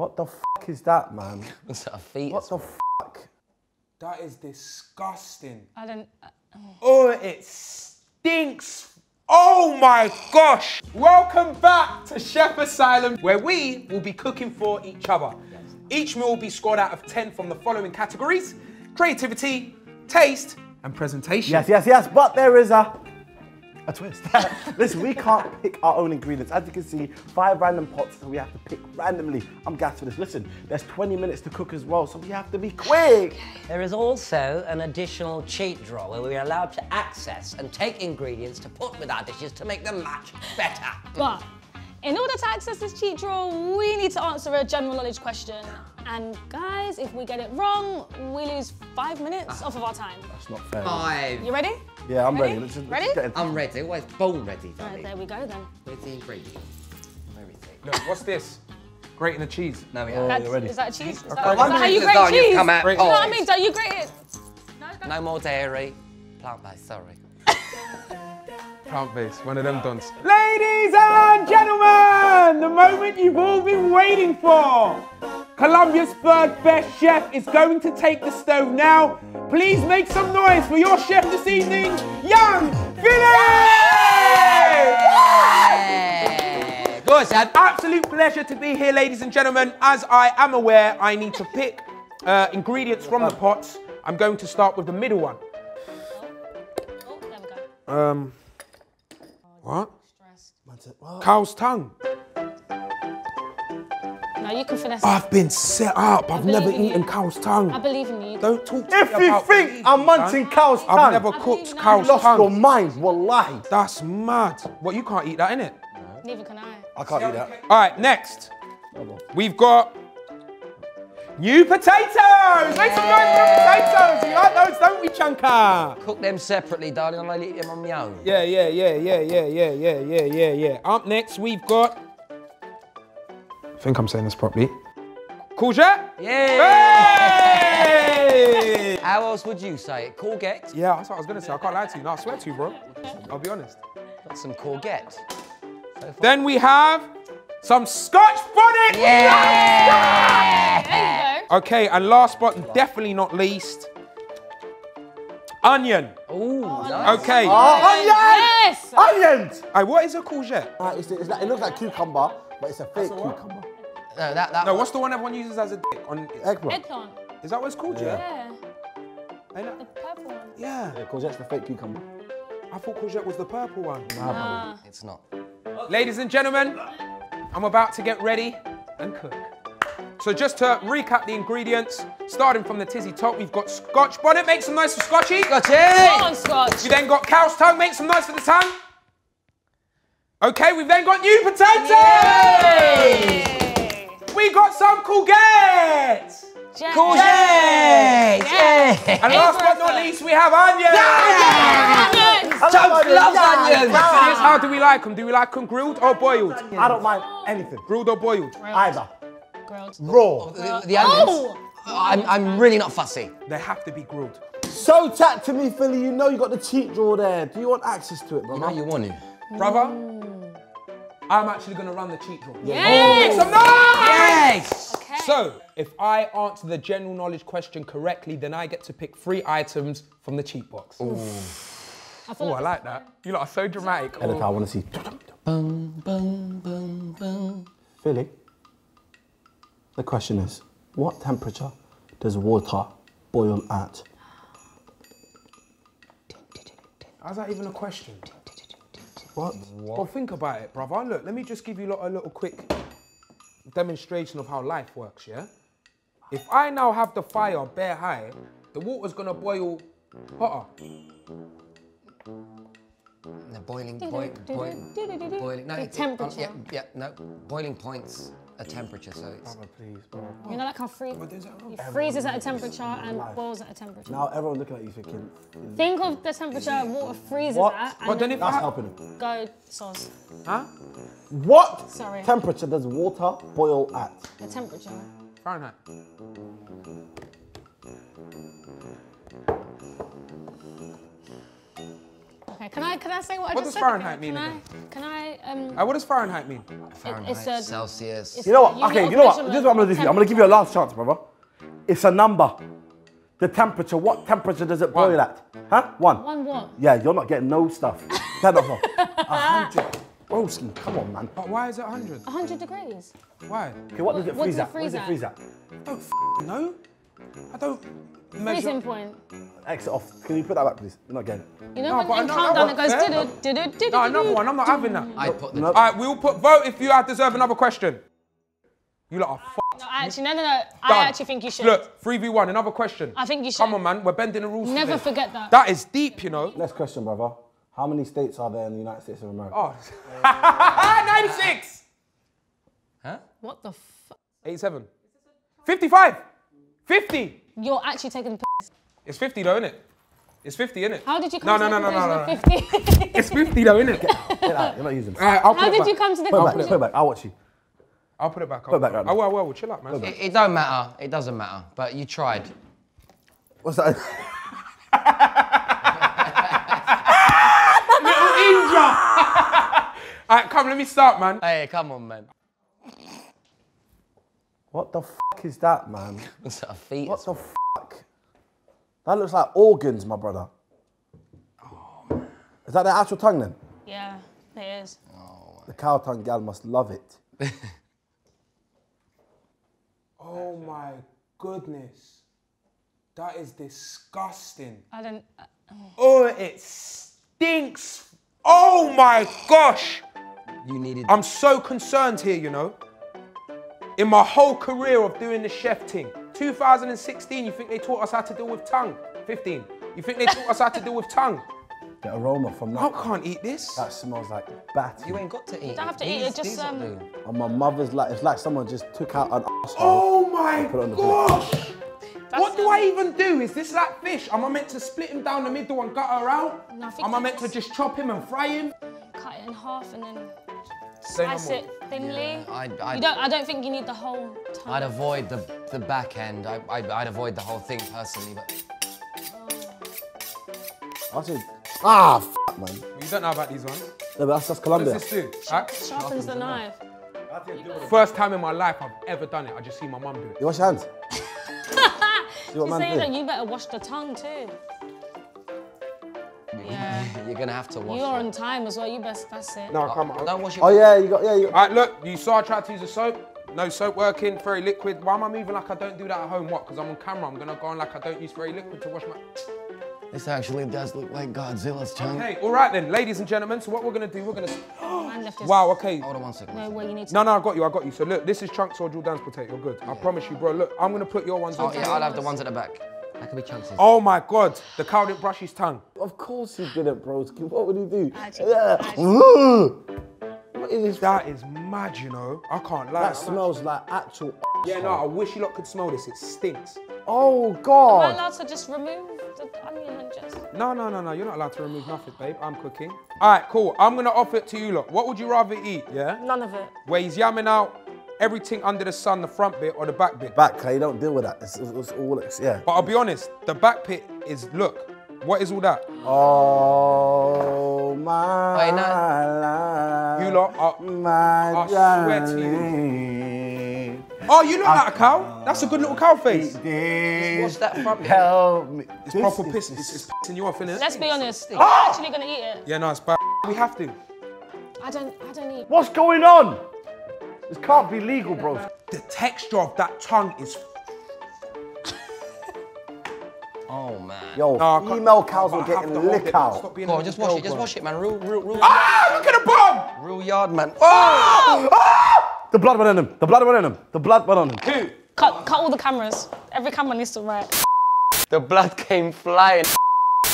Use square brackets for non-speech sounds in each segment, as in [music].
What the fuck is that, man? [laughs] What's that, a feet? What the fuck? That is disgusting. I don't. Uh, Oh, it stinks. Oh my gosh. Welcome back to Chef Asylum, where we will be cooking for each other. Each meal will be scored out of 10 from the following categories creativity, taste, and presentation. Yes, yes, yes, but there is a a twist. [laughs] Listen, we can't pick our own ingredients. As you can see, five random pots, so we have to pick randomly. I'm gassed for this. Listen, there's 20 minutes to cook as well, so we have to be quick. There is also an additional cheat drawer where we're allowed to access and take ingredients to put with our dishes to make them match better. but in order to access this cheat drawer, we need to answer a general knowledge question. And guys, if we get it wrong, we lose five minutes ah. off of our time. That's not fair. Five. You ready? Yeah, I'm ready. Ready? Let's just, let's Ready? just I'm ready. Always bone ready, Right, there we go then. Where's the ingredients? Everything. No, what's this? Grating the cheese. No, we Oh, haven't. you're ready. Is that cheese? Is that, is Okay. that how you As grate though you've cheese? come out Great. You know what I polished. mean? Don't you grate it? No more dairy. Plant-based, sorry. Plant based, one of them dons. Ladies and gentlemen, the moment you've all been waiting for. Colombia's third best chef is going to take the stove now. Please make some noise for your chef this evening, Yung Filly! Go on, Sad. Absolute pleasure to be here, ladies and gentlemen. As I am aware, I need to pick uh, ingredients from the pots. I'm going to start with the middle one. Oh, there we go. Um, what? Cow's tongue. No, you can finesse. I've been set up. I've never in you. eaten cow's tongue. I believe in you. Don't talk to If me you about think eating, I'm munching son. cow's I've never I cooked believe cow's lost your tongue. mind. Wallahi. That's mad. What, you can't eat that, innit? Neither can I. I can't eat that. All right, next. We've got new potatoes. Make some noise for potatoes. You like those, don't we, Chunka? Cook them separately, darling, and I'll eat them on my own. Yeah, yeah, yeah, yeah, yeah, yeah, yeah, yeah, yeah, yeah. Up next, we've got. I think I'm saying this properly. Courgette. Yeah. Hey! [laughs] How else would you say it? Courgette? Yeah, that's what I was gonna say. I can't lie to you. No, I swear to you, bro. I'll be honest. Got some courgette. Then we have some Scotch bonnet. There you go. Okay, and last but definitely not least, onion. Ooh, nice. Okay. Onion! Yes! Onions! Hey, what is a courgette? Ah, it's, it's like, it looks like cucumber, but it's a fake a cucumber. No, that, that No, what's the one everyone uses as a dick? On, Eggplant. Eggplant. is that what it's called? Yeah. Yeah. Ain't The it? purple one. Yeah. Yeah, courgette's the fake cucumber. I thought courgette was the purple one. Ah. It's not. Ladies and gentlemen, I'm about to get ready and cook. So just to recap the ingredients, starting from the tizzy top, we've got Scotch bonnet. Make some noise for Scotchy. Got Come on, Scotch. We then got cow's tongue. Make some noise for the tongue. Okay, we've then got new potatoes. Yay. We got some courgettes. Jam. Courgette! Yes. Yeah! And last but not least, we have onions. Onions. Toast loves onions! Here's how do we like them? Do we like them grilled or boiled? I don't mind anything. Grilled or boiled? Either. Grilled. Raw. Oh. The, the onions. Oh! I'm, I'm really not fussy. They have to be grilled. So chat to me, Filly. You know you got the cheat drawer there. Do you want access to it, bro? You know you want to. Brother, mm. I'm actually gonna run the cheat drawer. Yes. Make some noise! Yes! Okay. So, if I answer the general knowledge question correctly, then I get to pick three items from the cheat box. I feel Oh, I like that. You lot are so dramatic. Look, I want to see. Boom, boom, boom, boom. Filly. The question is, what temperature does water boil at? How's that even a question? What? Well, think about it, brother. Look, let me just give you lot a little quick demonstration of how life works, yeah? If I now have the fire bare high, the water's gonna boil hotter. The boiling point, boil, boiling. No, The it- temperature. yeah, yeah, no. Boiling points a temperature, so it's. Please, bro. You know, like how free, it freezes at a temperature and boils at a temperature. Now everyone's looking at you thinking, Think of the temperature water freezes What? at But and then if that's I, helping him. go sauce. huh? What Sorry. temperature does water boil at? The temperature. Fahrenheit. Okay, can I can I say what I What just does said? Fahrenheit mean Can I? Can I? Um, Uh, what does Fahrenheit mean? it's a. Celsius. it's You know what? unit Okay, you know what? This is what I'm gonna do for you. I'm gonna give you a last chance, brother. It's a number. The temperature. What temperature does it boil One. at? Huh? One. One what? Yeah, you're not getting no stuff. [laughs] Ten off. A hundred. Broski, come on, man. But why is it 100? 100 degrees. Why? Okay, what does it What freeze does it at? What does it freeze freeze at? I don't f- know. I don't measure. Freezing point. Exit off. Can you put that back, please? You're not getting. it. You know No, when but in countdown it goes one. did did did did No, another one. I'm not having that. I put the. All right, we'll put vote if you deserve another question. You lot are f- No, actually, no, no, no. I actually think you should. Look, 3v1, another question. I think you should. Come on, man. We're bending the rules. Never today. forget that. That is deep, you know. Next question, brother. How many states are there in the United States of America? Oh. [laughs] 96. Huh? What the fuck? 87. 55. 50. You're actually taking the piss. It's 50 though, innit? It's 50, innit? How did you come No, to no, the no, no, no, no. conclusion [laughs] 50? It's 50 though, innit? Get out. You're not using it. All right, I'll put How it did back. you come to the Put it back. conclusion? Put it back. I'll watch you. I'll put it back. Put it back right I now. will, I will. Chill out, man. It, it don't matter. It doesn't matter. But you tried. What's that? [laughs] Little Indra! [laughs] All right, come, let me start, man. Hey, come on, man. What the fuck is that, man? [laughs] What's that, a fetus? What the fuck? That looks like organs, my brother. Is that the actual tongue then? Yeah, it is. The cow tongue gal must love it. [laughs] Oh my goodness. That is disgusting. I don't. uh, Oh, it stinks. Oh my gosh. You needed. I'm so concerned here, you know. In my whole career of doing the chef thing, 2016, you think they taught us how to deal with tongue? 15. You think they taught us how to deal with tongue? [laughs] The aroma from now. I can't eat this. That smells like batty. you ain't got to eat. You don't have to eat These- it, just, these lot um. And my mother's like, it's like someone just took out an asshole. Oh my Put it on the gosh. What do I even do? Is this like fish? Am I meant to split him down the middle and gut her out? No, I Am I you meant to just- just chop him and fry him? cut it in half and then Say no slice it thinly. I'd, I'd, you don't. I don't think you need the whole tongue. I'd avoid the, the back end. I, I, I'd avoid the whole thing personally, but I said, ah, f- man. You don't know about these ones. No, but that's, that's What Colombia. does this do? Alright, Sharpens the knife. First time in my life I've ever done it. I just see my mum do it. You wash your hands. [laughs] See what She's man saying that do. you better wash the tongue too. Yeah. [laughs] you're gonna have to wash You're it. on time as well. You best. That's it. No, come on. Don't wash it. Oh yeah, you got yeah. You got, Alright, look, you saw I tried to use a soap. No soap working, very liquid. Why am I moving like I don't do that at home? What? Because I'm on camera. I'm gonna go on like I don't use very liquid to wash my. This actually does look like Godzilla's tongue. Okay, all right then, ladies and gentlemen. So what we're gonna do? We're gonna. Man left his- Wow. Okay. Hold on one second. No way. You need to. No, no, I got you. I got you. So look, this is Chunkz or Jourdan's potato. You're good. I promise you, bro. Look, I'm gonna put your ones. Oh on. yeah, I'll have the ones at the back. That could be Chunkz. Oh my God, the cow didn't brush his tongue. of course he didn't, broski. What would he do? Actually, actually. [gasps] what is this? That is mad, you know. I can't lie. That smells like actual. [laughs] Yeah, no, I wish you lot could smell this. It stinks. Oh god. Am I God. allowed to just remove the onion and just? No, no, no, no. You're not allowed to remove nothing, babe. I'm cooking. All right, cool. I'm gonna offer it to you lot. What would you rather eat? Yeah. None of it. Where he's yamming out everything under the sun, the front bit or the back bit. Back, okay, you don't deal with that. It's, it's, it's all, it's, yeah. But I'll be honest, the back pit is look. What is all that? Oh my Wait, no. life, You lot are. my I swear to you. Oh, you look like a cow. That's a good little cow face. What's that from? Help me. It's This proper is- piss. It's, it's pissing you off, innit? Let's be honest. You're Ah! actually gonna eat it. Yeah, no, it's bad. We have to. I don't. I don't eat. What's going on? This can't be legal, bro. The texture of that tongue is. [laughs] Oh man. Yo, No, female cows but are getting to lick it. out. Stop being Go on, just wash it. Just wash it, man. Real, real, real. Ah, look at the bomb! Real yard, man. Oh! The blood went on him. The blood went on him. The blood went on him. Who? Cut. Cut all the cameras. Every camera needs to write. The blood came flying.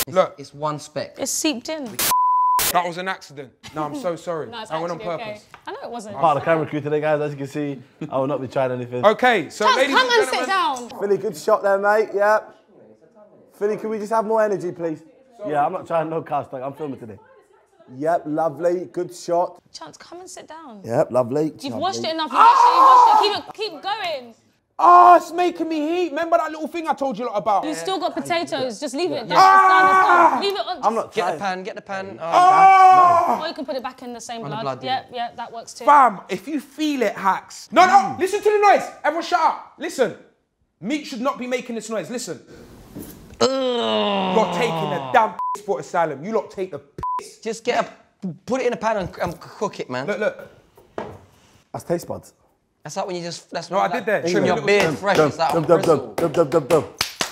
Look, It's one speck. It's seeped in. That was an accident. No, I'm so sorry. [laughs] No, I went on actually okay. purpose. I know it wasn't. Part of the camera crew today, guys. As you can see, I will not be trying anything. Okay, so Just ladies come and and sit down. Filly, good shot there, mate. Yeah. Filly, can we just have more energy, please? Yeah, I'm not trying no cast. Like, I'm filming today. Yep, lovely. Good shot. Chance, come and sit down. Yep, lovely. You've lovely. washed it enough. You've washed it. You've washed it. Keep it. Keep going. Oh, it's making me heat. Remember that little thing I told you lot about? You still got potatoes. Just leave it. That's Ah! it's done. Leave it on. I'm not Get the pan, get the pan. Oh, Oh! Or you can put it back in the same the blood. blood, yeah, yeah. yeah, that works too. Bam! if you feel it, Haks. No, no, mm. listen to the noise. Everyone shut up. Listen. Meat should not be making this noise. Listen. Ugh. You're taking a damn piss for asylum. You lot take the piss. Just get a, put it in a pan and, and cook it, man. Look, look. That's taste buds. That's like when you just, that's No, I you, did like, that. Trim your beard dum, fresh. Dum, It's like dum, on dum, dum, bristle. dum, dum, dum, dum.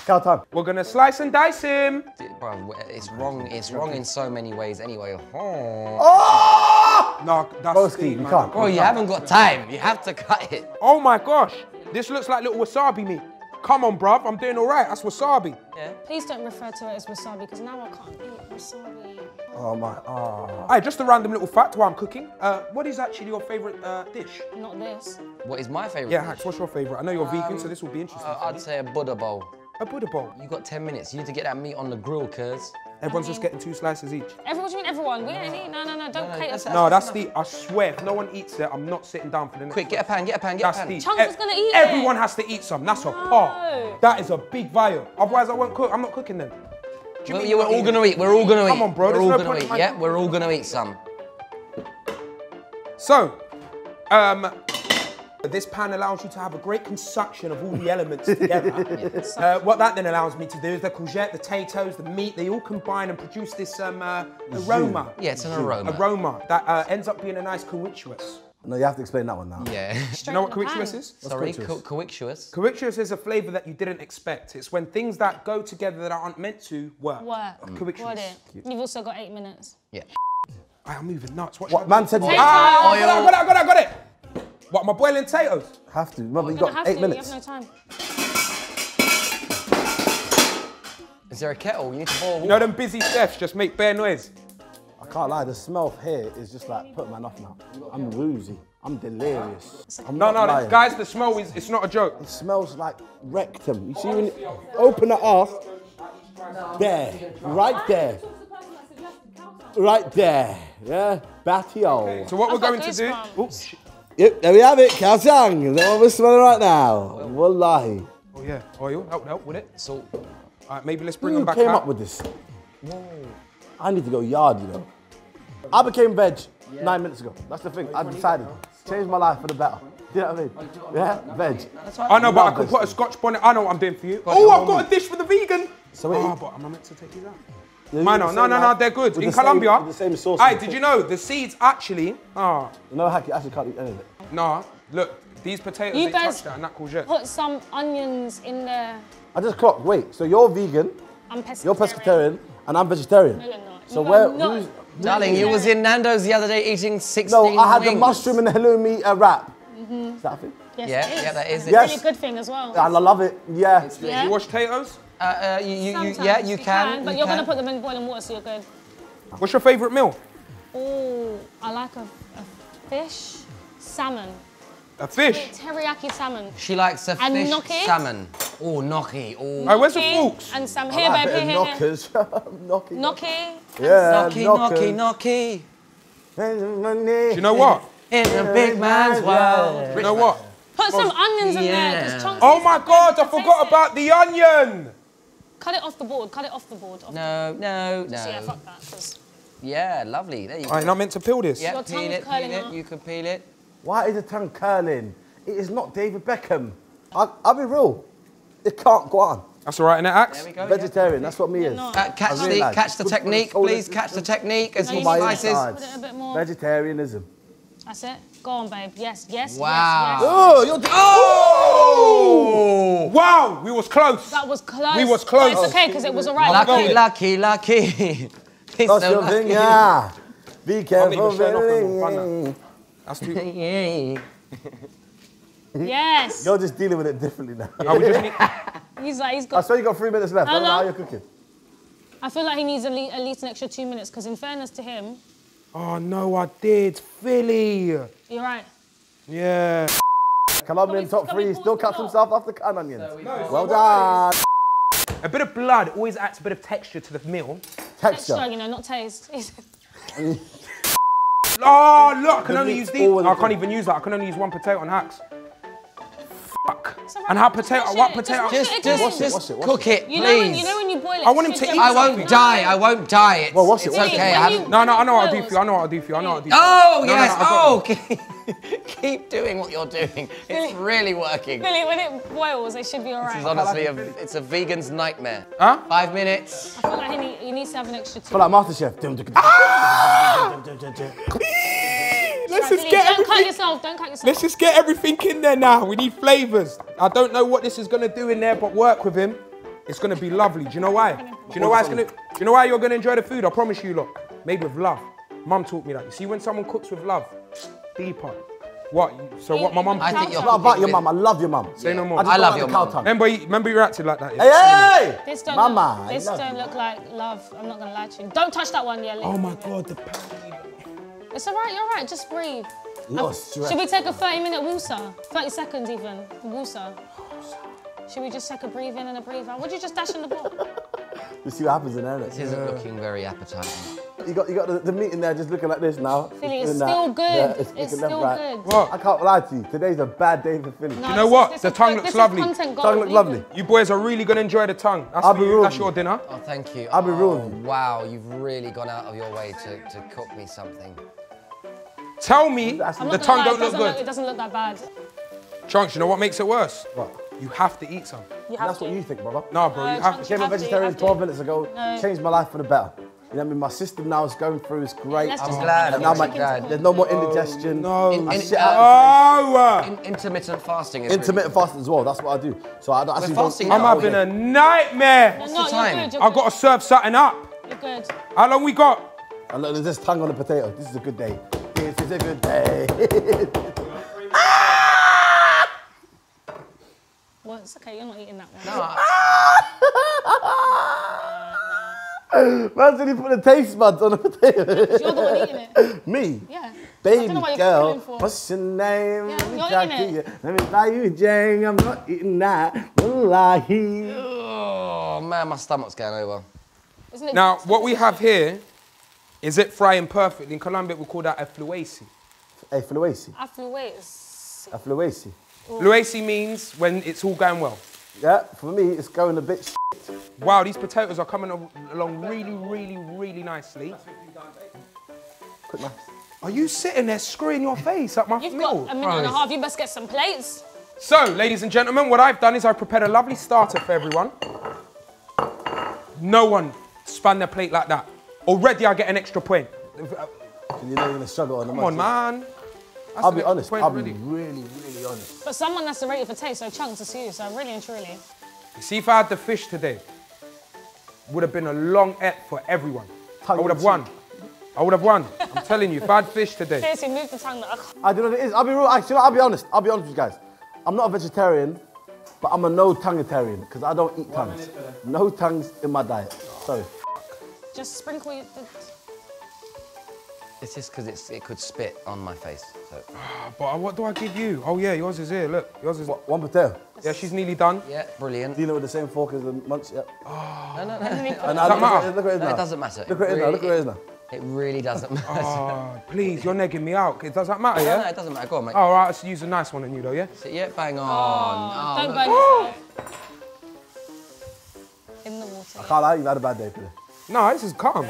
Cow time. We're gonna slice and dice him. Bro, it's wrong. It's wrong in so many ways. Anyway. Oh. Oh! No, that's Broski, Steve, you man. can't. Bro, you haven't got time. You have to cut it. Oh my gosh. This looks like little wasabi meat. Come on, bruv. I'm doing all right. That's wasabi. Yeah. Please don't refer to it as wasabi because now I can't eat wasabi. Oh my. Oh. Hey, just a random little fact while I'm cooking. Uh, what is actually your favorite uh, dish? Not this. What is my favorite? Yeah, dish? Haks, what's your favorite? I know you're vegan, so this will be interesting. Uh, I'd say a Buddha bowl. A Buddha bowl. You got 10 minutes. You need to get that meat on the grill, cuz. Everyone's just getting two slices each. Everyone, what do you mean everyone? We ain't eating. No, no, no. Don't no, cater that's- to No, That's that's the. I swear, if no one eats it, I'm not sitting down for the next. Quick, get a pan, get a pan, get That's a pan. the. Chunkz is gonna eat it. Everyone has to eat some. That's a No. part. That is a big vial. Otherwise, I won't cook. I'm not cooking them. You Well, mean yeah, we're all gonna eat. We're all gonna eat. Come on, bro, We're all no gonna eat. my- Yeah, we're all gonna eat some. So, um, this pan allows you to have a great consumption of all the elements together. [laughs] uh, what that then allows me to do is the courgette, the potatoes, the meat, they all combine and produce this um, uh, aroma. Yeah, it's an aroma. Aroma that uh, ends up being a nice coictuous. No, you have to explain that one now. Yeah. [laughs] Do you know what the coictuous is? Sorry, coictuous? co- coictuous. Coictuous is a flavour that you didn't expect. It's when things that go together that aren't meant to work. Work. Coictuous. Got it. You've also got eight minutes. Yeah. I am moving nuts. Watch What man said you Take Ah, I time. got it, I got it, I got it, I got it. What, am I boiling potatoes? have to. Remember, you You don't got have eight to. minutes. You have no time. Is there a kettle? You need to boil You water. know them busy chefs just make bare noise. I can't lie, the smell here is just like putting man off now. I'm woozy. I'm delirious. I'm No, not no, lying. guys, the smell is, it's not a joke. It smells like rectum. You see when you open the ass, there, right there, right there, yeah, batio. So what we're going to do, oops. Yep, there we have it, Kaosang. Is that what we're smelling right now? Wallahi. Oh yeah, oh, oil, help, help with it. Salt. All right, maybe let's bring Who them back came out. up with this? I need to go yard, you know. I became veg nine minutes ago. That's the thing. I decided. Changed my life for the better. Do You know what I mean? Yeah, veg. I know, but I Love can put a scotch bonnet. I know what I'm doing for you. Oh, I've got a dish for the vegan. So wait, Oh, but am I meant to take these out? you Man, use no, no, no, no, they're good. In the Colombia, with the same sauce. Hey, did you know the seeds actually? Ah, You know, Haki actually can't eat any of it. No, Look, these potatoes You they guys- touch that and that courgette. Put some onions in there. I just clocked. Wait, so you're vegan, I'm pescatarian. you're pescatarian, and I'm vegetarian. No, you're not. So You where? are not. Who's, Darling, you was in Nando's the other day eating 16 no, I had the mushroom and the halloumi uh, wrap. Is that a thing? Yes, Yeah, it is. yeah, that is It's it. a Yes. really good thing as well. And I love it. Yeah. Yeah. You wash potatoes? Uh, uh, you, you, you, Sometimes yeah, you can. But you you're gonna put them in boiling water, so you're good. What's your favourite meal? Oh, I like a, a fish, salmon, A fish. teriyaki salmon. She likes a And fish gnocchi? salmon. Oh, gnocchi. Oh, Hey, where's the Gnocchi forks? And some I here, like babe, a here, here, of here. knockers. Knocky. [laughs] Gnocchi. Yeah, gnocchi, gnocchi, gnocchi. Do you know what? In a big man's world. Do you know what? Put some onions in there. Yeah. 'cause Chunkz Oh my God, I forgot about the onion. Cut it off the board. Cut it off the board. Off No, no, the- Yeah, no. fuck that. 'cause Yeah, lovely. There you go. I'm not meant to peel this. Yeah, Your peel tongue's it, peel curling it. up. You can peel it. Why is the tongue curling? It is not David Beckham. I, I'll be real. It can't go on. That's all right, innit, Axe? There we go. yeah. Vegetarian, that's what me is. not. Uh, catch the catch the Good for the technique, please. Catch the technique. As No, he you My need to slices. inside. Put it a bit more. Vegetarianism. That's it. Go on, babe. Yes, yes, Wow. yes, yes. Oh, you're doing. Oh! Wow, we was close. That was close. We was But close. it's okay because it was alright. Lucky, lucky, lucky. [laughs] It's That's so your lucky. thing, yeah. Be I'm careful. not even showing off no more baby. fun That's too. [laughs] Yeah. Yes. You're just dealing with it differently now. I would just [laughs] need- He's like, he's I got. I swear you got three minutes left. I don't know how you're cooking. I feel like he needs at least, at least an extra two minutes because, in fairness to him, Oh no, I did. Filly. you're right. Yeah. Colombian we- top three pause still the cuts himself off the can onions. well done. A bit of blood always adds a bit of texture to the meal. Texture. Extra, you know, not taste. [laughs] Oh, look, I can The only use these. all in I can't even use that. I can only use one potato on Haks. Fuck. It's alright. And how potato- wash what potato- wash Just, it just. Wash it, just wash it, wash cook it, You know, when, please. you know when you boil it. I want him to eat I won't something. die. I won't die. It's, Well, wash it, it's wash okay. I haven't. you- No, no, I know what I'll do for you. I know what I'll do for you. I know what I'll do for you. Oh No, no, yes. I got oh, keep, keep doing what you're doing. It's really working. Billy, when it boils, it should be alright. It's honestly a, it's a vegan's nightmare. Huh? Five minutes. I feel like he, need, he needs to have an extra two. feel like MasterChef. Let's just get don't cut everything. yourself. Don't cut yourself. Let's just get everything in there now. We need flavors. I don't know what this is gonna do in there, but work with him. It's gonna be lovely. Do you know why? Do you know why it's gonna? Do you know why you're gonna enjoy the food? I promise you, look. Made with love. Mum taught me that. You see, when someone cooks with love, deeper. What? So what? My mum. I think you're Not about your cooking mum. I love your mum. Say no more. I, just I love your cow mum. tongue. Remember, you- remember you acted like that. Hey, hey! This don't, Mama, look, this love don't you. look like love. I'm not gonna lie to you. Don't touch that one, yeah. Oh my God, the pan. It's alright. You're alright. Just breathe. You're stressed. Should we take a 30 minute woosa? 30 seconds even. Woosa. Should we just take a breathe in and a breathe out? Would you just dash in the bowl? You [laughs] see what happens in there. This isn't looking very appetizing. You got, you got the, the meat in there just looking like this now. Filly, it's Doing that. still good. Yeah, it's looking left, still right. good. What? I can't lie to you. Today's a bad day for Filly. No, You know this what? is- The tongue looks lovely. Tongue gold, look lovely. You boys are really gonna enjoy the tongue. That's I'll be you. That's your dinner. Oh, thank you. I'll be real Oh, with you. Wow, you've really gone out of your way to, to cook me something. Tell me the tongue lie, don't look doesn't look, it doesn't look that bad. Chunkz, you know what makes it worse? What? You have to eat some. You have That's to. what you think, brother. No, bro, No, you have Chunkz, to. Became a have to, you vegetarian 12 minutes ago. No. Changed my life for the better. You know what I mean? My system now is going through. It's great. Let's I'm just- glad, And now my, actually glad. there's no more indigestion. no. In- I in- shit out. Oh, uh, In, intermittent fasting is Intermittent fasting as well. That's what I do. So I don't actually don't fasting eat now. I'm all having day. a nightmare. No, the time? I've got to serve something up. You're good. How long we got? And look, there's this tongue on the potato. This is a good day. This is a good day. [laughs] Well, it's okay. You're not eating that one. No, Man said he put the taste buds on the potato. You're the one eating it. [laughs] Me? Yeah. I Baby don't know what you're girl, for. what's your name? Yeah, Let me you're talk to you. Let me buy you a jang. I'm not eating that. Will Wallahi. oh man, my stomach's going over. Isn't it Now, what we have here is it frying perfectly. In Colombia, we call that a fluesi. Hey, fluesi. Afluates. A fluesi. Fluesi means when it's all going well. Yeah, for me, it's going a bit sh- Wow, these potatoes are coming along really, really, really nicely. Quick, man. Are you sitting there screwing your face at my You've meal? got a minute and a half. You best get some plates. So, ladies and gentlemen, what I've done is I've prepared a lovely starter for everyone. No one spun their plate like that. Already I get an extra point. You know you're gonna struggle on the Come on, man. That's I'll be honest. I'll be already. really, really honest. But someone has to rate it for taste, so Chunkz is you. So really and truly. You see, if I had the fish today, would have been a long et for everyone. I would have won. I would have won. I'm telling you, bad fish today. Seriously, move the tongue. Ugh. I don't know what it is. I'll be real. Actually, I'll be honest. I'll be honest with you guys. I'm not a vegetarian, but I'm a no tonguetarian because I don't eat tongues. No tongues in my diet. Sorry. Just sprinkle it. It's just because it could spit on my face. So. Ah, but what do I give you? Oh yeah, yours is here. Look, yours is. What, one potato. Yeah, she's nearly done. Yeah, brilliant. Dealing with the same fork as the munch. Yep. Ah. No, no, no. And Does now that look, matter? at, look at it No, now. it doesn't matter. Look at it now. Look at it now. It really doesn't ah, matter. Oh, please, you're negging me out. It does that matter, No, no, yeah? it doesn't matter. Go on, mate. Oh, all right, let's use a nice one on you though, yeah? So, yeah, bang oh, on. Oh, Oh, don't look. burn yourself. [gasps] In the water. I can't lie, you've had a bad day today. No, this is calm.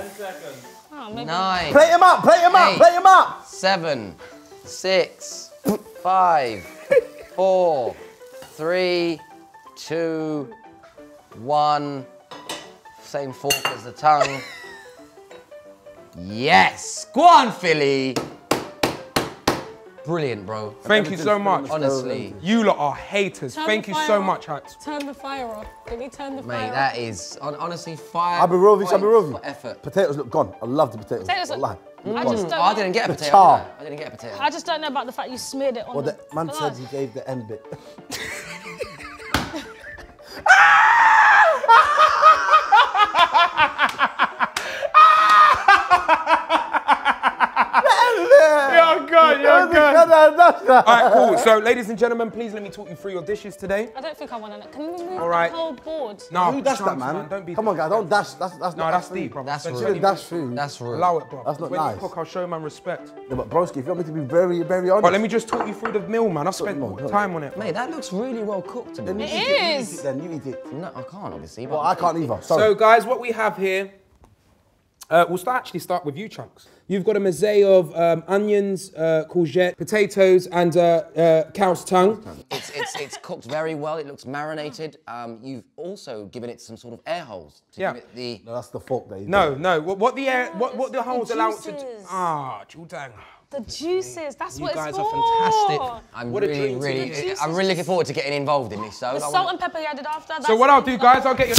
Oh, maybe. Nine, Play him up. play him up. play him up. seven, six, five, [laughs] four, three, two, one. Same fork as the tongue. Yes! Go on, Filly! Brilliant, bro. Thank you so much. Honestly. You lot are haters. Turn Thank you so off. much, Hats. Turn the fire off. Can you turn the fire off. Mate, that is hon- honestly fire. I'll be real with you. I'll be real with you. effort. Potatoes look gone. I love the potatoes. Potatoes look- Wallahi. I just Oh, don't. I didn't get a potato. I? I didn't get a potato. I just don't know about the fact you smeared it on Well, the. the man said he gave the end bit. [laughs] good, you're good. All right, cool. So, ladies and gentlemen, please let me talk you through your dishes today. I don't think I want to. Can we move All right. the whole board? No, Who dashed that, chance, man? Don't be. Come on, guys, don't dash. That's that's No, not that's food. deep, bro. That's But rude. twenty- Dash food. That's rude. Allow it, bro. That's not when you nice. cook, I'll show man respect. No, but broski, if you want me to be very, very honest, But let me just talk you through the meal, man. I spent No, no. time on it. Mate, that looks really well cooked to then me. you eat it, you is. eat it, then you eat it. No, I can't obviously. Well, I can't either. So, guys, what we have here, uh, we'll start, actually start with you, Chunkz. You've got a mosaic of um, onions, uh, courgette, potatoes, and uh, uh, cow's tongue. it's, it's, it's cooked very well. It looks marinated. Um, you've also given it some sort of air holes to Yeah. give it the. no, that's the fork there. you No, do. no. What, what the air, what, what the holes allow it to? do- juices. Ah, chutang. The juices. That's You what guys it's are for. fantastic. I'm What a really, dream really. I'm really looking forward to getting involved in this. So, The I salt wanna- and pepper you added after. So what I'll do, guys, I'll get you.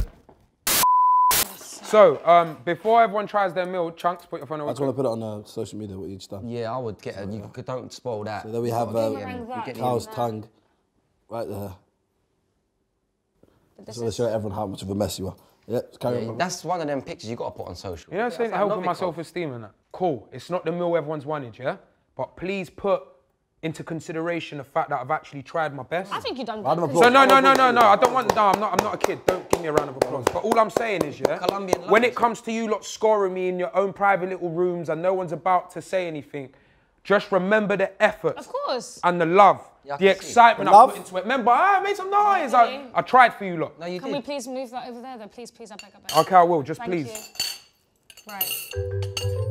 So, um, before everyone tries their meal, Chunkz, put your phone away. I just want to put it on uh, social media what each done. yeah, I would get. it. you could, don't spoil that. So there we have uh, Boomerang that. cow's tongue, right there. Just want to show everyone how much of a mess you are. Yeah, carry Yeah, on. that's one of them pictures you got to put on social. You know what I'm saying? Helping my self-esteem and that. Cool. It's not the meal everyone's wanted, yeah? But please put into consideration the fact that I've actually tried my best. I think you've done good. So no, no, no, no, no. I don't want. No, I'm not. I'm not a kid. Don't give me a round of applause. But all I'm saying is, yeah. Colombian When it comes to you lot scoring me in your own private little rooms and no one's about to say anything, just remember the effort Of course. and the love, Yeah, the excitement The I put into it. Remember, I made some noise. I, I tried for you lot. No, you Can did. we please move that over there? Then please, please, I beg, I beg. Okay, I will. Just Thank please. you. Right.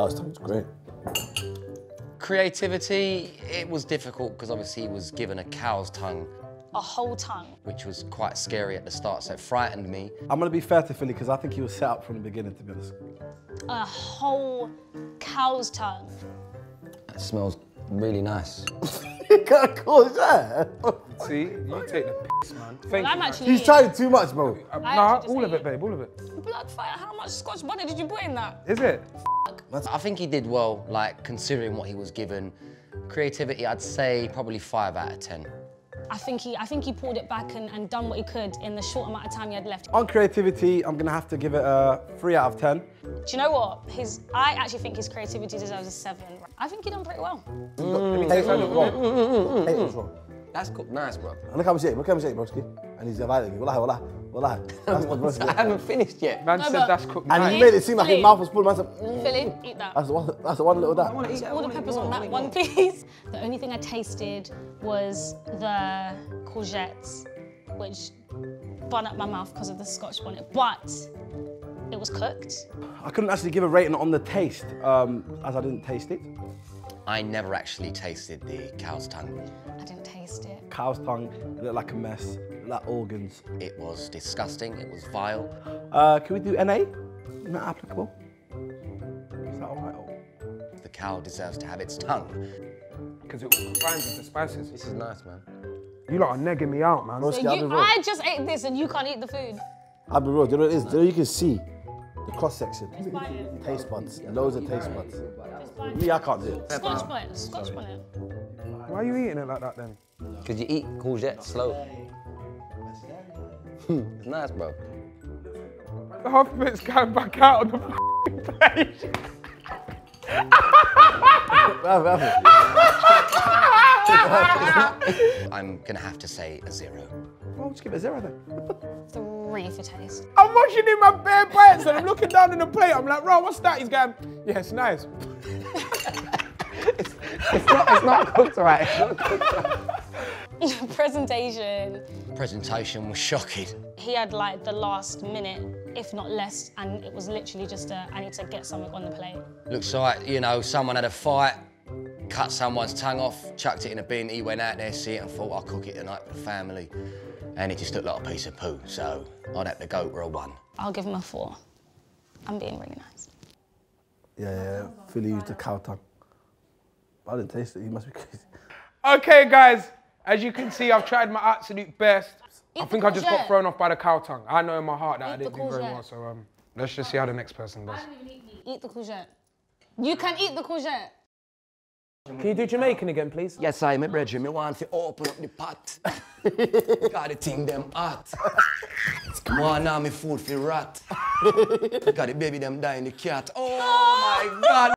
Cow's was great. Creativity, it was difficult because obviously he was given a cow's tongue, A whole tongue. which was quite scary at the start, so it frightened me. I'm gonna be fair to Philly because I think he was set up from the beginning. To be honest. A whole cow's tongue. It smells really nice. [laughs] cool, yeah. See, you take the piss, man. Thank Well, you. I'm man. actually. He's eating. trying too much, bro. Uh, nah, all of it, babe. All of it. Bloodfire. How much Scotch bonnet did you put in that? Is it? I think he did well, like considering what he was given. Creativity, I'd say probably five out of ten. I think he, I think he pulled it back and, and done what he could in the short amount of time he had left. On creativity, I'm gonna have to give it a three out of ten. Do you know what? His, I actually think his creativity deserves a seven. I think he done pretty well. Eight was wrong. Eight was wrong. That's cooked nice, bro. And look how much you ate. Look how much you ate, broski. And he's dividing you. Wallahi, wallahi, wallahi. [laughs] That's the broski. I haven't finished yet. Man No, said that's cooked And nice. he made it seem like his mouth was full. Man said, mm, Filly, eat that. that's the one. That's the one little that. I want to eat all the peppers on that one, please. [laughs] The only thing I tasted was the courgettes, which burned up my mouth because of the scotch bonnet. But it was cooked. I couldn't actually give a rating on the taste, um, as I didn't taste it. I never actually tasted the cow's tongue. I didn't taste it. Cow's tongue, it looked like a mess, it like organs. It was disgusting. It was vile. Uh, can we do NA? Not applicable. Is that alright? The cow deserves to have its tongue. Because it was combined with the spices. This is nice, man. You lot are negging me out, man. Broski, So I'll you. I just ate this and you can't eat the food. I'll be real. Do you know what it is? Do you know you can see the cross section? Taste buds, loads of taste buds. Me, I can't do it. Scotch bonnet, scotch bonnet. Why are you eating it like that then? Because you eat courgette slow. Hmm, it's nice, bro. The half of it's going back out of the f***ing plate. Have it, have it. I'm gonna have to say a zero. Well, just give it a zero then. Three for taste. I'm watching him my bare bites and I'm looking down on the plate. I'm like, Ron, what's that? He's going, yeah, it's nice. [laughs] It's not it's not cooked right. [laughs] Presentation. Presentation was shocking. He had like the last minute, if not less, and it was literally just a, I need to get something on the plate. Looks like, you know, someone had a fight, cut someone's tongue off, chucked it in a bin. He went out there, see it, and thought, I'll cook it tonight for the family. And it just looked like a piece of poo. So I'd have to go for a one. I'll give him a four. I'm being really nice. Yeah, yeah, yeah. Filly used the cow tongue. I didn't taste it. You must be [laughs] crazy. Okay, guys, as you can see, I've tried my absolute best. I think I just got thrown off by the cow tongue. I know in my heart that I Eat the didn't do very well, so um, let's just see how the next person does. Eat the courgette. You can eat the courgette. Can you do Jamaican again, please? Yes, I, my brethren, me want to open up the pot. [laughs] Got the thing them hot. Want now me food for rat. [laughs] Got the baby them dying the cat. Oh my God.